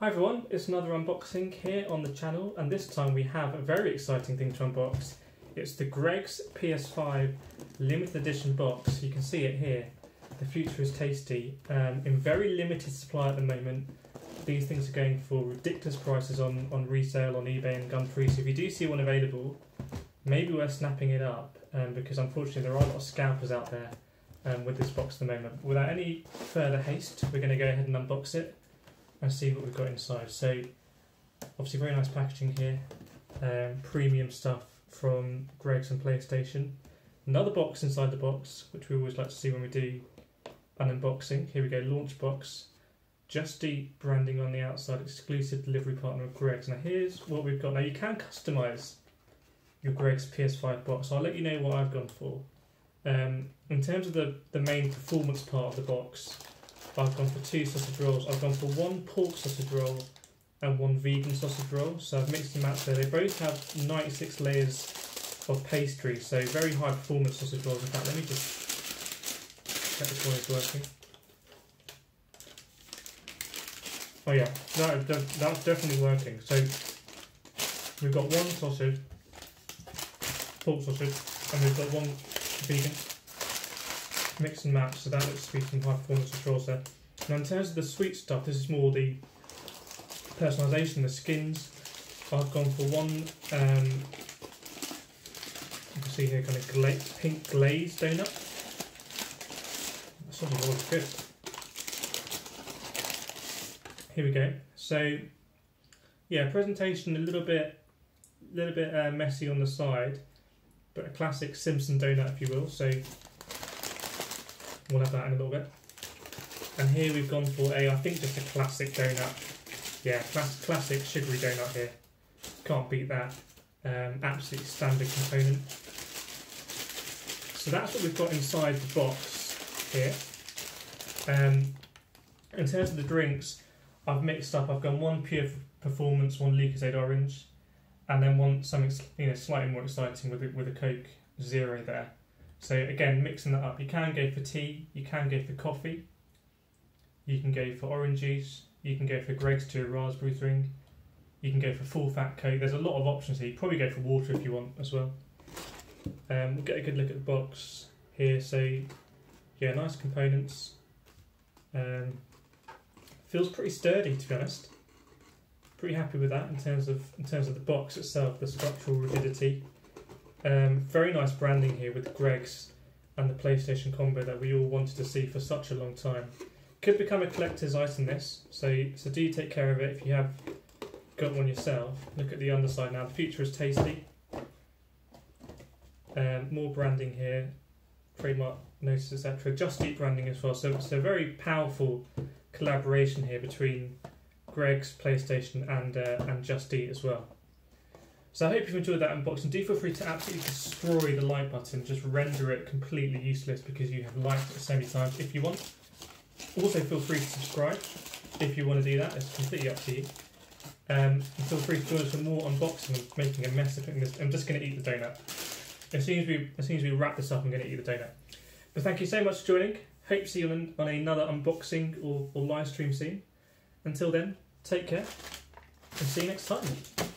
Hi everyone, it's another unboxing here on the channel and this time we have a very exciting thing to unbox. It's the Greggs PS5 limited edition box. You can see it here. The future is tasty. Um, in very limited supply at the moment. These things are going for ridiculous prices on, on resale on eBay and Gumtree. So if you do see one available, maybe we're snapping it up um, because unfortunately there are a lot of scalpers out there um, with this box at the moment. Without any further haste, we're going to go ahead and unbox it and see what we've got inside. So, obviously, very nice packaging here, um, premium stuff from Greggs and PlayStation. Another box inside the box, which we always like to see when we do an unboxing. Here we go, launch box. Just Eat branding on the outside, exclusive delivery partner of Greggs. Now, here's what we've got. Now, you can customize your Greggs PS5 box. I'll let you know what I've gone for. Um, in terms of the, the main performance part of the box, I've gone for two sausage rolls. I've gone for one pork sausage roll and one vegan sausage roll. So I've mixed them out there. They both have 96 layers of pastry, so very high performance sausage rolls. In fact, let me just check this one is working. Oh yeah, no, that's definitely working. So we've got one sausage, pork sausage, and we've got one vegan mix and match, so that looks be some high performance controls there. Now in terms of the sweet stuff, this is more the personalisation, the skins. I've gone for one, um, you can see here, kind of gla pink glazed donut. That's something really good. Here we go. So, yeah, presentation a little bit, little bit uh, messy on the side, but a classic Simpson donut, if you will. So We'll have that in a little bit. And here we've gone for a, I think just a classic donut. Yeah, class, classic sugary donut here. Can't beat that. Um, absolutely standard component. So that's what we've got inside the box here. Um, in terms of the drinks, I've mixed up. I've gone one pure performance, one Lucozade orange, and then one something you know slightly more exciting with with a Coke Zero there. So again, mixing that up. You can go for tea, you can go for coffee, you can go for orange juice, you can go for Greggs to a raspberry thing, you can go for full fat Coke. There's a lot of options here. You probably go for water if you want as well. Um, we'll get a good look at the box here. So yeah, nice components. Um, feels pretty sturdy to be honest. Pretty happy with that in terms of in terms of the box itself, the structural rigidity. Um, very nice branding here with Greggs and the PlayStation combo that we all wanted to see for such a long time. Could become a collector's item this, so so do take care of it if you have got one yourself. Look at the underside now. The future is tasty. Um, more branding here, trademark notice, etc. Just Eat branding as well. So it's a very powerful collaboration here between Greggs PlayStation, and uh, and Just Eat as well. So I hope you've enjoyed that unboxing. Do feel free to absolutely destroy the like button, just render it completely useless because you have liked it so many times if you want. Also feel free to subscribe if you want to do that, it's completely up to you. Um, feel free to join us for more unboxing and making a mess of this. I'm just going to eat the donut. As soon as we as soon as we wrap this up, I'm going to eat the donut. But thank you so much for joining. Hope to see you on, on another unboxing or, or live stream soon. Until then, take care and see you next time.